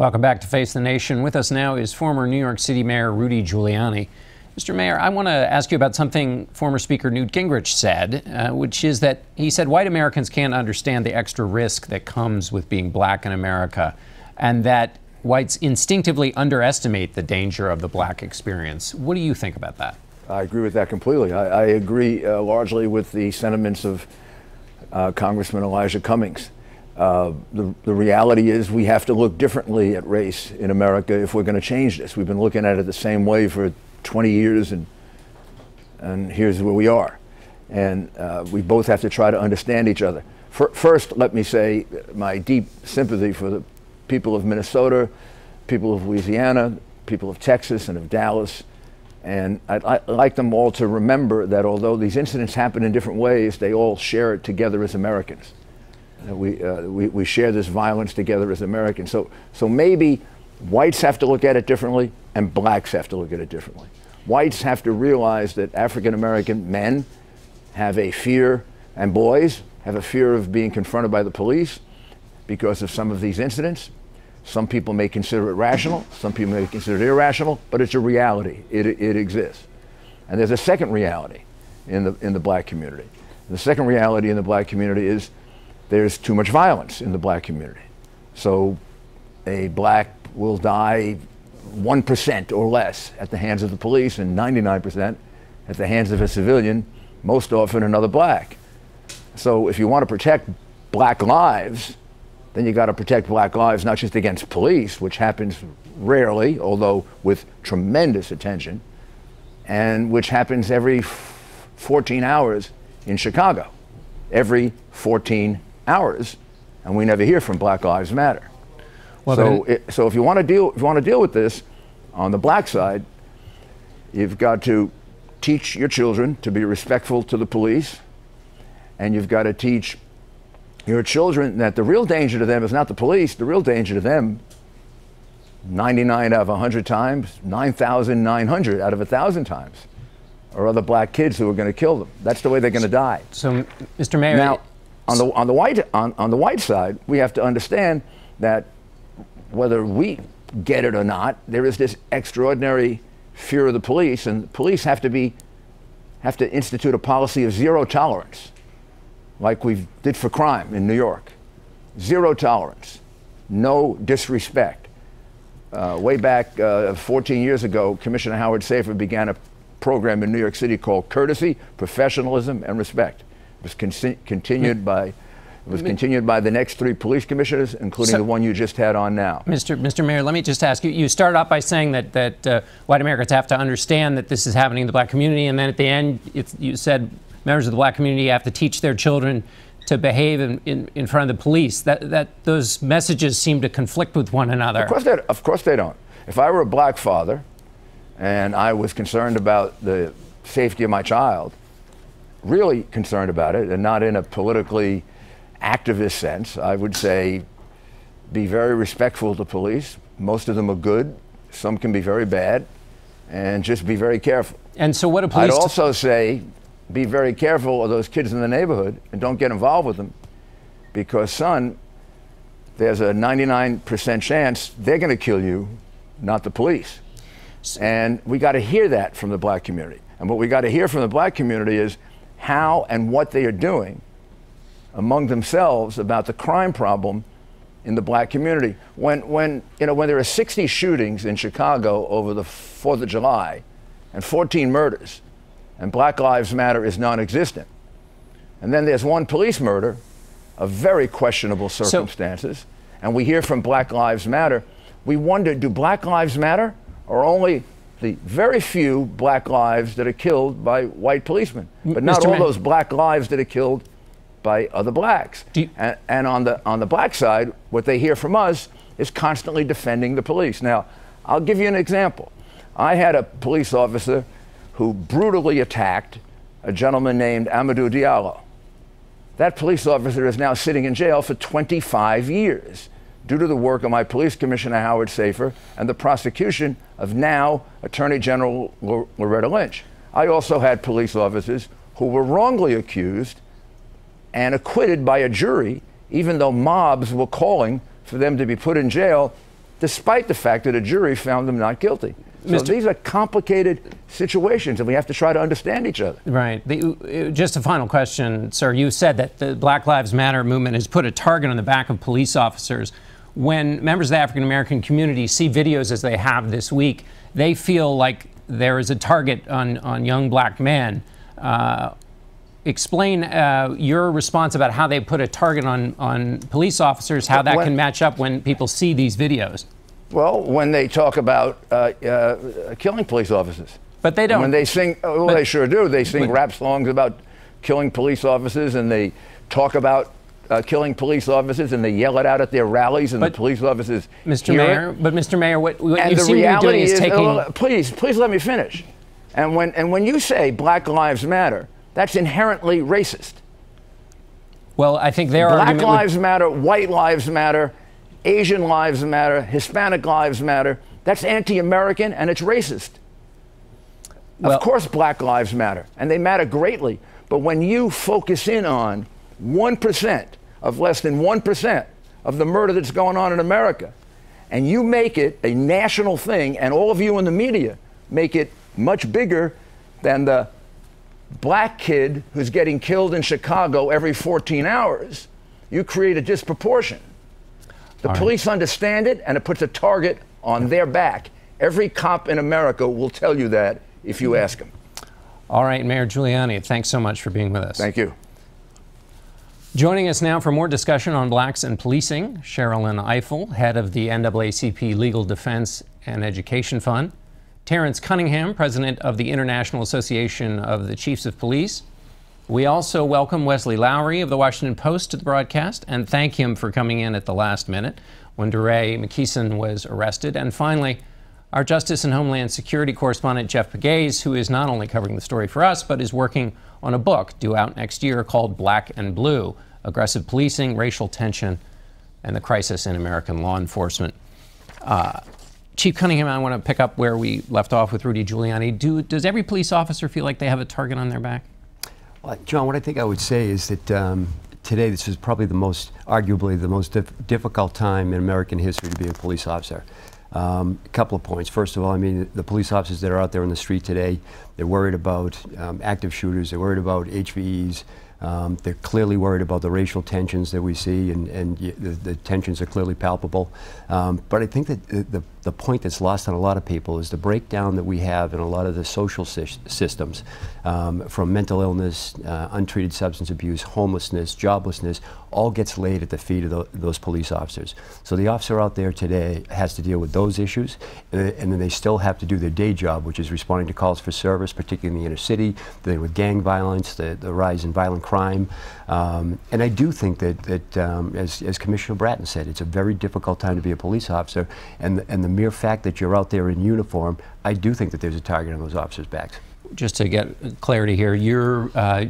Welcome back to Face the Nation. With us now is former New York City Mayor Rudy Giuliani. Mr. Mayor, I want to ask you about something former Speaker Newt Gingrich said, uh, which is that he said white Americans can't understand the extra risk that comes with being black in America, and that whites instinctively underestimate the danger of the black experience. What do you think about that? I agree with that completely. I, I agree uh, largely with the sentiments of uh, Congressman Elijah Cummings. Uh, the, the reality is we have to look differently at race in America if we're going to change this. We've been looking at it the same way for 20 years, and, and here's where we are. And uh, we both have to try to understand each other. For, first, let me say my deep sympathy for the people of Minnesota, people of Louisiana, people of Texas, and of Dallas. And I'd, I'd, like them all to remember that although these incidents happen in different ways, they all share it together as Americans. We, uh, we, we share this violence together as Americans. So, so maybe whites have to look at it differently and blacks have to look at it differently. Whites have to realize that African American men have a fear, and boys have a fear of being confronted by the police because of some of these incidents. Some people may consider it rational, some people may consider it irrational, but it's a reality. It, it exists. And there's a second reality in the, in the black community. The second reality in the black community is there's too much violence in the black community. So a black will die 1% or less at the hands of the police and 99% at the hands of a civilian, most often another black. So if you want to protect black lives, then you got to protect black lives not just against police, which happens rarely, although with tremendous attention, and which happens every 14 hours in Chicago. Every 14 hours, and we never hear from Black Lives Matter. Well, so, it, so if you want to deal, if you want to deal with this on the black side, you've got to teach your children to be respectful to the police, and you've got to teach your children that the real danger to them is not the police. The real danger to them, 99 out of 100 times, 9,900 out of 1,000 times, are other black kids who are going to kill them. That's the way they're going to die. So, Mr. Mayor, now on the on the white on, on the white side, we have to understand that whether we get it or not, there is this extraordinary fear of the police, and police have to be have to institute a policy of zero tolerance, like we did for crime in New York. Zero tolerance, no disrespect. Uh, way back uh, 14 years ago, Commissioner Howard Safir began a program in New York City called Courtesy, Professionalism, and Respect. It was con- continued by it was continued by the next three police commissioners, including so, the one you just had on now. Mr. Mr. Mayor, let me just ask you. You started off by saying that that uh, white Americans have to understand that this is happening in the black community, and then at the end, you said members of the black community have to teach their children to behave in, in, in, front of the police. That that those messages seem to conflict with one another. Of course, they, of course they don't. If I were a black father, and I was concerned about the safety of my child, really concerned about it, and not in a politically activist sense. I would say be very respectful to police. Most of them are good. Some can be very bad, and just be very careful. And so, what do police? I'd also say be very careful of those kids in the neighborhood and don't get involved with them, because son, there's a 99% chance they're going to kill you, not the police. And we got to hear that from the black community. And what we got to hear from the black community is how and what they are doing among themselves about the crime problem in the black community. When, when, you know, when there are 60 shootings in Chicago over the 4th of July and 14 murders, and Black Lives Matter is non existent, and then there's one police murder of very questionable circumstances, so, and we hear from Black Lives Matter, we wonder do Black Lives Matter or only the very few black lives that are killed by white policemen, but not Mr. all those black lives that are killed by other blacks. And, and, on the on the black side, what they hear from us is constantly defending the police. Now, I'll give you an example. I had a police officer who brutally attacked a gentleman named Amadou Diallo. That police officer is now sitting in jail for 25 years due to the work of my police commissioner, Howard Safir, and the prosecution of now Attorney General Loretta Lynch. I also had police officers who were wrongly accused and acquitted by a jury, even though mobs were calling for them to be put in jail despite the fact that a jury found them not guilty. So Mr. these are complicated situations, and we have to try to understand each other. Right. The, uh, just a final question, sir. You said that the Black Lives Matter movement has put a target on the back of police officers. When members of the African American community see videos as they have this week, they feel like there is a target on, on young black men. Uh, explain uh, your response about how they put a target on, on police officers, how that When- can match up when people see these videos. Well, when they talk about uh, uh, killing police officers. But they don't. When they sing, oh, well, But- they sure do. They sing but- rap songs about killing police officers, and they talk about uh, killing police officers, and they yell it out at their rallies, and But- the police officers. Mr. hear it. Mayor, but Mr. Mayor, what, what And you the seem to be doing reality is is, taking. oh, please, please let me finish. And when and when you say Black Lives Matter, that's inherently racist. well, I think there are. Black argument. would- lives matter, white lives matter, Asian lives matter, Hispanic lives matter. That's anti-American and it's racist. Well- of course, black lives matter, and they matter greatly. But when you focus in on 1% of less than 1% of the murder that's going on in America, and you make it a national thing, and all of you in the media make it much bigger than the black kid who's getting killed in Chicago every 14 hours, you create a disproportion. The right. police understand it, and it puts a target on their back. Every cop in America will tell you that if you ask them. All right, Mayor Giuliani, thanks so much for being with us. Thank you. Joining us now for more discussion on blacks and policing, Sherrilyn Ifill, head of the NAACP Legal Defense and Education Fund, Terrence Cunningham, president of the International Association of the Chiefs of Police. We also welcome Wesley Lowery of the Washington Post to the broadcast and thank him for coming in at the last minute when DeRay McKesson was arrested. And finally, our Justice and Homeland Security correspondent Jeff Pegues, who is not only covering the story for us, but is working on a book due out next year called Black and Blue Aggressive Policing, Racial Tension, and the Crisis in American Law Enforcement. Uh, Chief Cunningham, I want to pick up where we left off with Rudy Giuliani. Do, does every police officer feel like they have a target on their back? Well, John, what I think I would say is that um, today this is probably the most, arguably, the most dif- difficult time in American history to be a police officer. Um, a couple of points. First of all, I mean, the police officers that are out there on the street today, they're worried about um, active shooters, they're worried about HVEs, um, they're clearly worried about the racial tensions that we see, and, and the, the tensions are clearly palpable. Um, but I think that the, the, the point that's lost on a lot of people is the breakdown that we have in a lot of the social sys- systems, um, from mental illness, uh, untreated substance abuse, homelessness, joblessness, all gets laid at the feet of tho- those police officers. So the officer out there today has to deal with those issues, and, then- and then they still have to do their day job, which is responding to calls for service, particularly in the inner city, dealing with gang violence, the, the rise in violent crime. Um, and I do think that, that um, as, as Commissioner Bratton said, it's a very difficult time to be a police officer, and, and the mere fact that you're out there in uniform, I do think that there's a target on those officers' backs. just to get clarity here, you're, uh,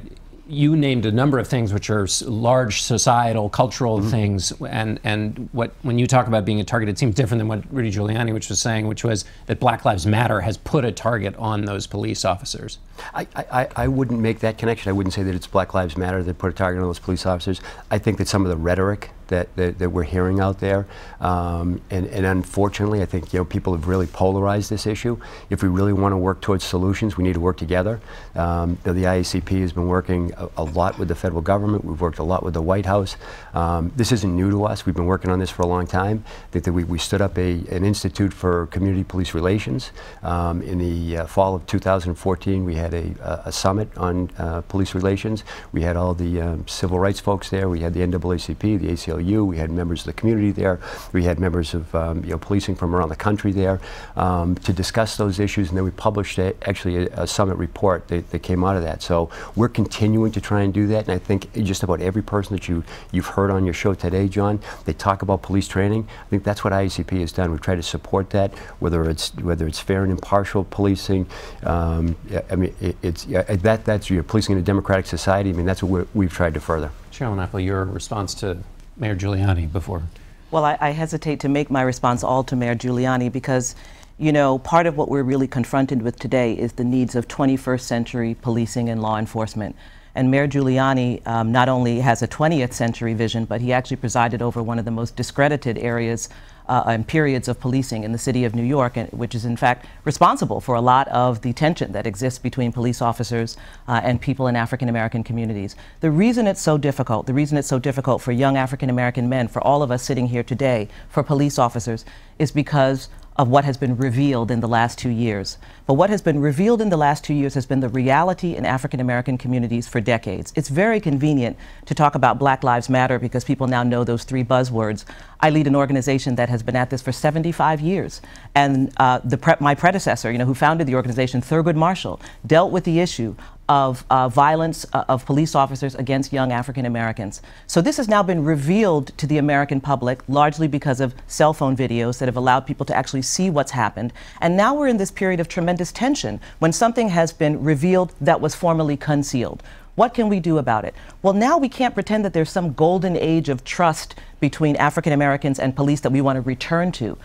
you named a number of things which are large societal, cultural things, and and what when you talk about being a target, it seems different than what Rudy Giuliani, which was saying, which was that Black Lives Matter has put a target on those police officers. I, I, I wouldn't make that connection. I wouldn't say that it's Black Lives Matter that put a target on those police officers. I think that some of the rhetoric that, that, that we're hearing out there, um, and, and unfortunately, I think you know people have really polarized this issue. If we really want to work towards solutions, we need to work together. Um, know, the IACP has been working a, a lot with the federal government. We've worked a lot with the White House. Um, this isn't new to us. We've been working on this for a long time. Think that we, we stood up a, an institute for community police relations um, in the uh, fall of 2014. We had a, a, a summit on uh, police relations. We had all the um, civil rights folks there. We had the NAACP, the ACLU. We had members of the community there. We had members of um, you know policing from around the country there um, to discuss those issues. And then we published a, actually a, a summit report that, that came out of that. So we're continuing to try and do that. And I think just about every person that you you've heard on your show today, John, they talk about police training. I think that's what IACP has done. We've tried to support that, whether it's whether it's fair and impartial policing. Um, I mean, it, it's yeah, that that's your policing in a democratic society. I mean, that's what we're, we've tried to further. Sherrilyn Ifill, your response to Mayor Giuliani before. Well, I, I hesitate to make my response all to Mayor Giuliani because, you know, part of what we're really confronted with today is the needs of 21st century policing and law enforcement. And Mayor Giuliani um, not only has a 20th century vision, but he actually presided over one of the most discredited areas uh, and periods of policing in the city of New York, which is in fact responsible for a lot of the tension that exists between police officers uh, and people in African American communities. The reason it's so difficult, the reason it's so difficult for young African American men, for all of us sitting here today, for police officers, is because of what has been revealed in the last two years. But what has been revealed in the last two years has been the reality in African American communities for decades. It's very convenient to talk about Black Lives Matter because people now know those three buzzwords. I lead an organization that has been at this for 75 years. And uh, pre my predecessor, you know, who founded the organization, Thurgood Marshall, dealt with the issue of uh, violence uh, of police officers against young African Americans. So this has now been revealed to the American public, largely because of cell phone videos that have allowed people to actually see what's happened. And now we're in this period of tremendous tension when something has been revealed that was formerly concealed. What can we do about it? Well, now we can't pretend that there's some golden age of trust between African Americans and police that we want to return to.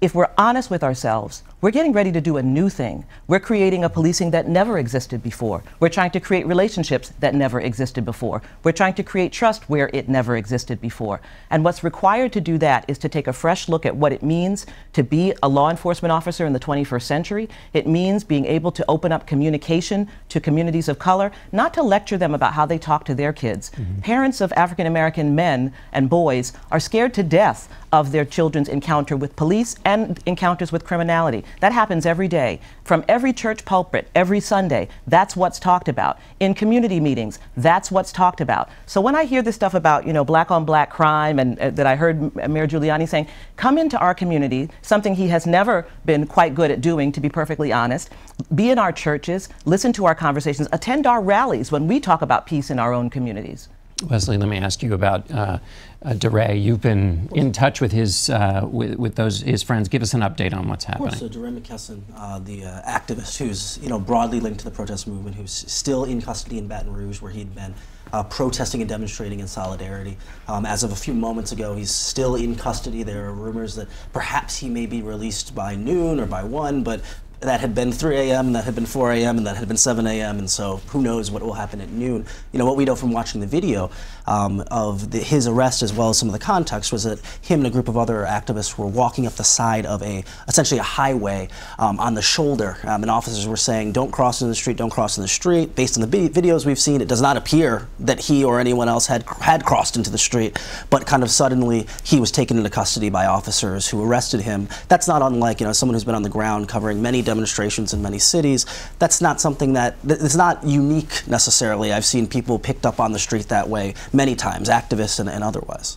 If we're honest with ourselves, we're getting ready to do a new thing. We're creating a policing that never existed before. We're trying to create relationships that never existed before. We're trying to create trust where it never existed before. And what's required to do that is to take a fresh look at what it means to be a law enforcement officer in the 21st century. It means being able to open up communication to communities of color, not to lecture them about how they talk to their kids. Mm -hmm. Parents of African American men and boys are scared to death of their children's encounter with police and encounters with criminality. That happens every day. From every church pulpit, every Sunday, that's what's talked about. In community meetings, that's what's talked about. So when I hear this stuff about, you know, black on black crime and uh, that I heard Mayor Giuliani saying, come into our community, something he has never been quite good at doing, to be perfectly honest, be in our churches, listen to our conversations, attend our rallies when we talk about peace in our own communities. Wesley, let me ask you about uh, uh, DeRay. You've been in touch with his uh, with, with, those his friends. Give us an update on what's happening. Of course, so DeRay McKesson, uh, the uh, activist who's you know broadly linked to the protest movement, who's still in custody in Baton Rouge, where he'd been uh, protesting and demonstrating in solidarity. Um, as of a few moments ago, he's still in custody. There are rumors that perhaps he may be released by noon or by one, but that had been 3 a.m., that had been 4 a.m., and that had been 7 a.m., and so who knows what will happen at noon. You know, what we know from watching the video um, of the, his arrest as well as some of the context was that him and a group of other activists were walking up the side of a, essentially a highway um, on the shoulder, um, and officers were saying, don't cross in the street, don't cross in the street. Based on the videos we've seen, it does not appear that he or anyone else had, had crossed into the street, but kind of suddenly he was taken into custody by officers who arrested him. That's not unlike, you know, someone who's been on the ground covering many demonstrations in many cities. That's not something that, it's not unique necessarily. I've seen people picked up on the street that way many times, activists and, and otherwise.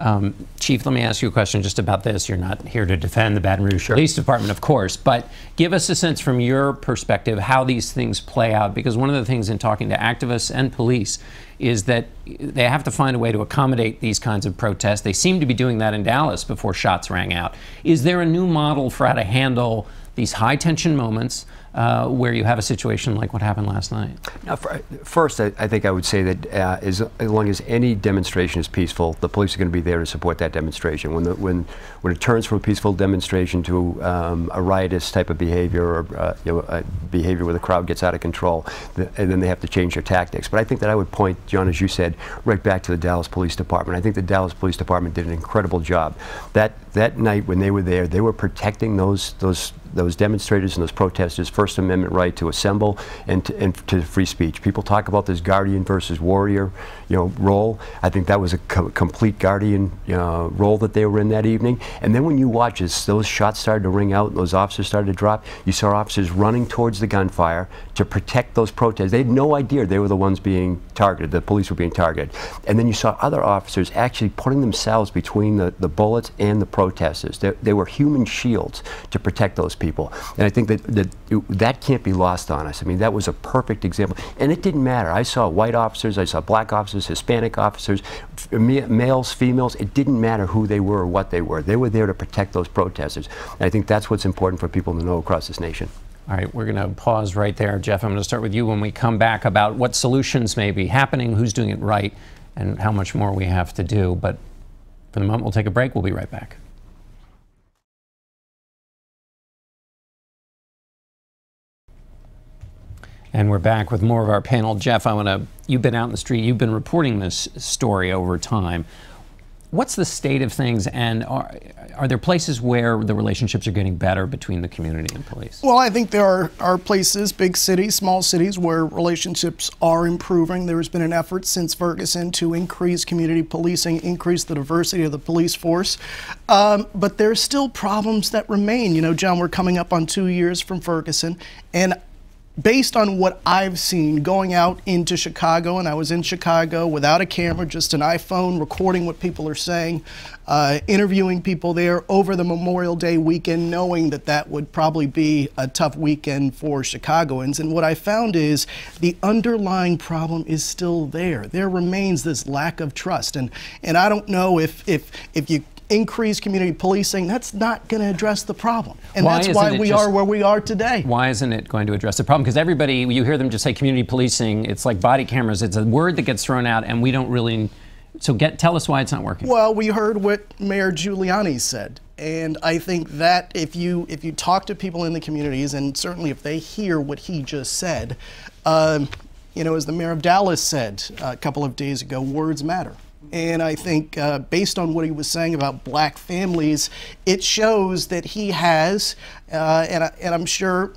Um, Chief, let me ask you a question just about this. You're not here to defend the Baton Rouge sure. Police Department, of course, but give us a sense from your perspective how these things play out. Because one of the things in talking to activists and police is that they have to find a way to accommodate these kinds of protests. They seem to be doing that in Dallas before shots rang out. Is there a new model for how to handle these high tension moments uh, where you have a situation like what happened last night? Now, for, first, I, I, think I would say that uh, as, as, long as any demonstration is peaceful, the police are going to be there to support that demonstration. When, the, when, when it turns from a peaceful demonstration to um, a riotous type of behavior or uh, you know, behavior where the crowd gets out of control, the, and then they have to change their tactics. But I think that I would point, John, as you said, right back to the Dallas Police Department. I think the Dallas Police Department did an incredible job. That, that night when they were there, they were protecting those, those those demonstrators and those protesters' First Amendment right to assemble and to, and to free speech. People talk about this guardian versus warrior, you know, role. I think that was a co complete guardian uh, role that they were in that evening. And then when you watch as those shots started to ring out and those officers started to drop, you saw officers running towards the gunfire to protect those protesters. They had no idea they were the ones being targeted. The police were being targeted. And then you saw other officers actually putting themselves between the, the bullets and the protesters. They, they were human shields to protect those people. And I think that, that that can't be lost on us. I mean, that was a perfect example. And it didn't matter. I saw white officers, I saw black officers, Hispanic officers, males, females. It didn't matter who they were or what they were. They were there to protect those protesters. And I think that's what's important for people to know across this nation. All right, we're going to pause right there. Jeff, I'm going to start with you when we come back about what solutions may be happening, who's doing it right, and how much more we have to do. But for the moment, we'll take a break. We'll be right back. And we're back with more of our panel. Jeff, I want to, you've been out in the street, you've been reporting this story over time. What's the state of things, and are, are there places where the relationships are getting better between the community and police? Well, I think there are, are places, big cities, small cities, where relationships are improving. There has been an effort since Ferguson to increase community policing, increase the diversity of the police force. Um, but are still problems that remain. You know, John, we're coming up on two years from Ferguson, and based on what I've seen going out into Chicago, and I was in Chicago without a camera, just an iPhone, recording what people are saying, uh, interviewing people there over the Memorial Day weekend, knowing that that would probably be a tough weekend for Chicagoans. And what I found is the underlying problem is still there. There remains this lack of trust, and and I don't know if if if you increase community policing, that's not going to address the problem. And Why that's why we just- are where we are today. Why isn't it going to address the problem? Because everybody, you hear them just say community policing, it's like body cameras. It's a word that gets thrown out, and we don't really. So get tell us why it's not working. Well, we heard what Mayor Giuliani said. And I think that if you if you talk to people in the communities, and certainly if they hear what he just said, um, you know, as the mayor of Dallas said a couple of days ago, words matter. And I think, uh, based on what he was saying about black families, it shows that he has, uh, and, I, and I'm sure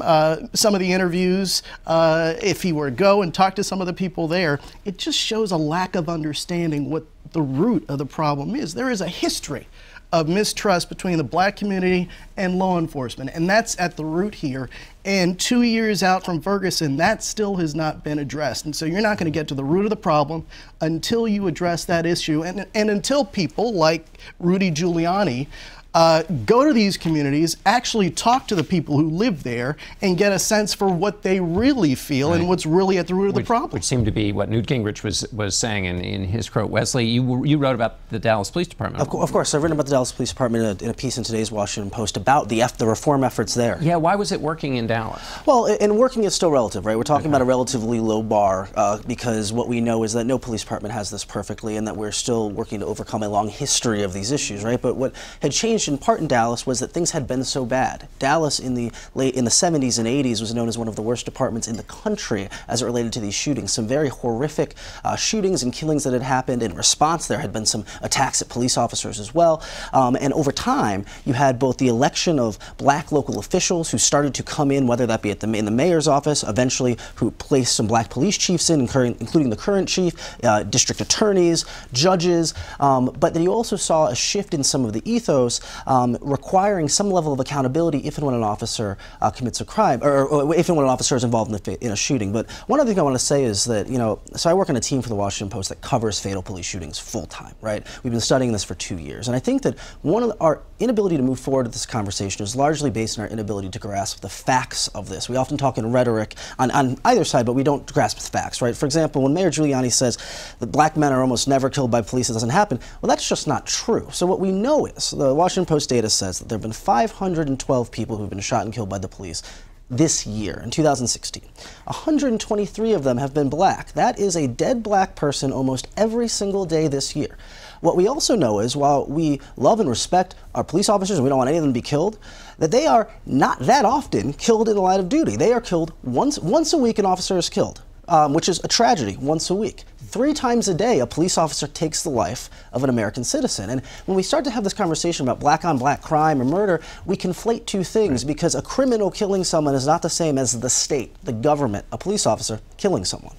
uh, some of the interviews, uh, if he were to go and talk to some of the people there, it just shows a lack of understanding what the root of the problem is. There is a history of mistrust between the black community and law enforcement, and that's at the root here. And two years out from Ferguson, that still has not been addressed. And so you're not going to get to the root of the problem until you address that issue, and, and until people like Rudy Giuliani uh, go to these communities, actually talk to the people who live there, and get a sense for what they really feel and what's really at the root of the problem. which seemed to be what Newt Gingrich was was saying in, in his quote. Wesley, you you wrote about the Dallas Police Department. Of, co- of course, I've written about the Dallas Police Department in a, in a piece in today's Washington Post about the F, the reform efforts there. Yeah, why was it working in Dallas? Well, and working is still relative, right? We're talking about a relatively low bar uh, because what we know is that no police department has this perfectly, and that we're still working to overcome a long history of these issues, right? But what had changed in part in Dallas was that things had been so bad. Dallas in the late in the 70s and 80s was known as one of the worst departments in the country as it related to these shootings. Some very horrific uh, shootings and killings that had happened. In response, there had been some attacks at police officers as well. Um, and over time, you had both the election of black local officials who started to come in, whether that be at the in the mayor's office, eventually who placed some black police chiefs in, including the current chief, uh, district attorneys, judges. Um, but then you also saw a shift in some of the ethos, um, requiring some level of accountability if and when an officer uh, commits a crime, or, or if and when an officer is involved in, in a shooting. But one other thing I want to say is that you know, so I work on a team for the Washington Post that covers fatal police shootings full time. Right? We've been studying this for two years, and I think that one of the, our inability to move forward with this conversation is largely based on our inability to grasp the facts of this. We often talk in rhetoric on, on either side, but we don't grasp the facts, right? For example, when Mayor Giuliani says that black men are almost never killed by police, it doesn't happen, well, that's just not true. So what we know is, the Washington Post data says that there have been 512 people who've been shot and killed by the police this year, in 2016. 123 of them have been black. That is a dead black person almost every single day this year. What we also know is while we love and respect our police officers and we don't want any of them to be killed, that they are not that often killed in the line of duty. They are killed once, once a week, an officer is killed, um, which is a tragedy, once a week. Three times a day, a police officer takes the life of an American citizen. And when we start to have this conversation about black on black crime or murder, we conflate two things because a criminal killing someone is not the same as the state, the government, a police officer killing someone.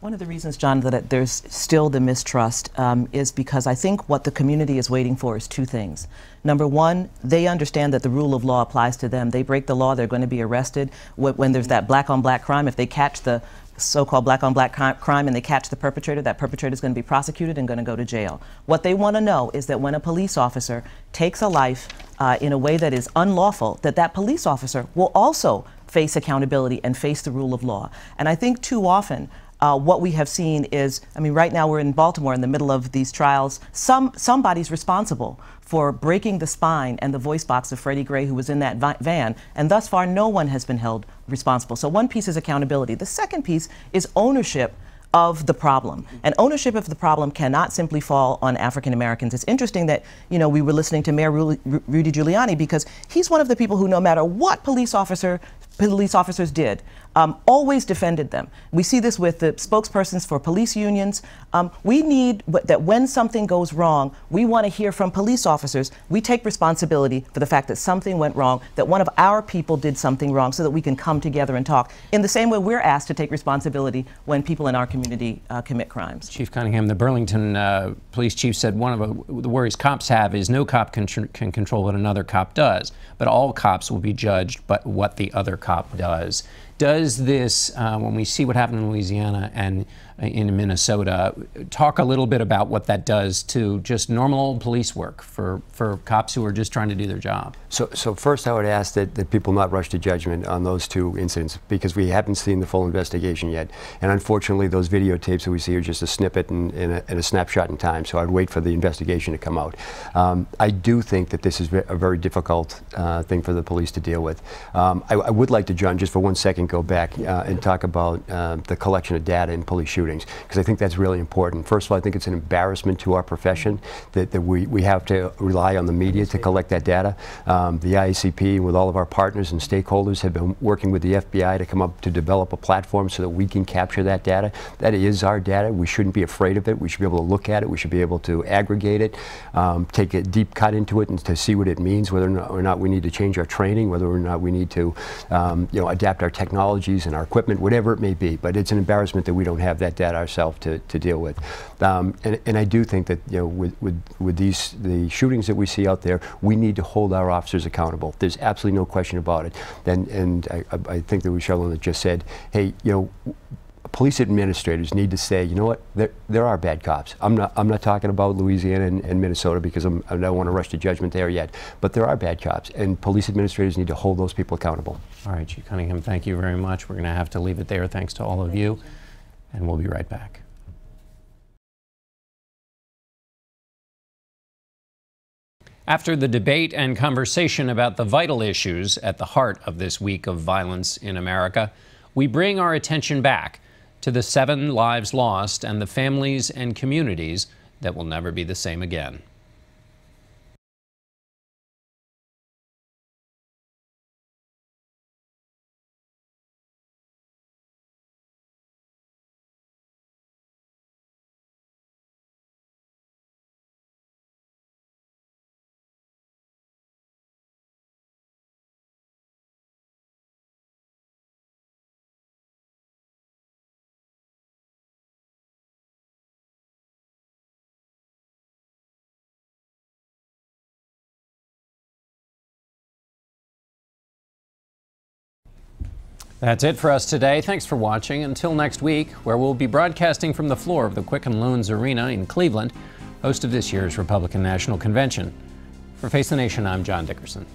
One of the reasons, John, that there's still the mistrust um, is because I think what the community is waiting for is two things. Number one, they understand that the rule of law applies to them. They break the law, they're going to be arrested. When there's that black on black crime, if they catch the so-called black on black crime and they catch the perpetrator, that perpetrator is going to be prosecuted and going to go to jail. What they want to know is that when a police officer takes a life uh, in a way that is unlawful, that that police officer will also face accountability and face the rule of law. And I think too often uh, what we have seen is, I mean, right now we're in Baltimore in the middle of these trials. Some somebody's responsible for breaking the spine and the voice box of Freddie Gray, who was in that van, and thus far no one has been held responsible. So one piece is accountability. The second piece is ownership of the problem. And ownership of the problem cannot simply fall on African Americans. It's interesting that, you know, we were listening to Mayor Ru- Ru- Rudy Giuliani because he's one of the people who no matter what police officer police officers did, um, always defended them. We see this with the spokespersons for police unions. Um, we need that when something goes wrong, we want to hear from police officers. We take responsibility for the fact that something went wrong, that one of our people did something wrong, so that we can come together and talk. In the same way, we're asked to take responsibility when people in our community uh, commit crimes. Chief Cunningham, the Burlington uh, police chief said one of the worries cops have is no cop can, can control what another cop does, but all cops will be judged by what the other cop does. Does this, uh, when we see what happened in Louisiana and in Minnesota. Talk a little bit about what that does to just normal old police work for, for cops who are just trying to do their job. So, so first I would ask that, that people not rush to judgment on those two incidents because we haven't seen the full investigation yet. And unfortunately, those videotapes that we see are just a snippet and, and, a, and a, snapshot in time. So I'd wait for the investigation to come out. Um, I do think that this is a very difficult uh, thing for the police to deal with. Um, I, I, would like to, John, just for one second, go back uh, and talk about uh, the collection of data in police shootings shootings, because I think that's really important. First of all, I think it's an embarrassment to our profession that, that we, we have to rely on the media to collect that data. Um, the IACP, with all of our partners and stakeholders, have been working with the FBI to come up to develop a platform so that we can capture that data. That is our data. We shouldn't be afraid of it. We should be able to look at it. We should be able to aggregate it, um, take a deep cut into it, and to see what it means, whether or not, we need to change our training, whether or not we need to, um, you know, adapt our technologies and our equipment, whatever it may be. But it's an embarrassment that we don't have that that ourselves to, to deal with. Um, and, and I do think that you know with, with, with these the shootings that we see out there, we need to hold our officers accountable. There's absolutely no question about it. And and I, I think that was Sherrilyn that just said, hey, you know police administrators need to say, you know what, there, there are bad cops. I'm not, I'm not talking about Louisiana and, and Minnesota because I'm, I don't want to rush to judgment there yet, but there are bad cops, and police administrators need to hold those people accountable. All right, Chief Cunningham, thank you very much. We're going to have to leave it there. Thanks to all of you and we'll be right back. After the debate and conversation about the vital issues at the heart of this week of violence in America, we bring our attention back to the seven lives lost and the families and communities that will never be the same again. That's it for us today. Thanks for watching. Until next week, where we'll be broadcasting from the floor of the Quicken Loans Arena in Cleveland, host of this year's Republican National Convention. For Face the Nation, I'm John Dickerson.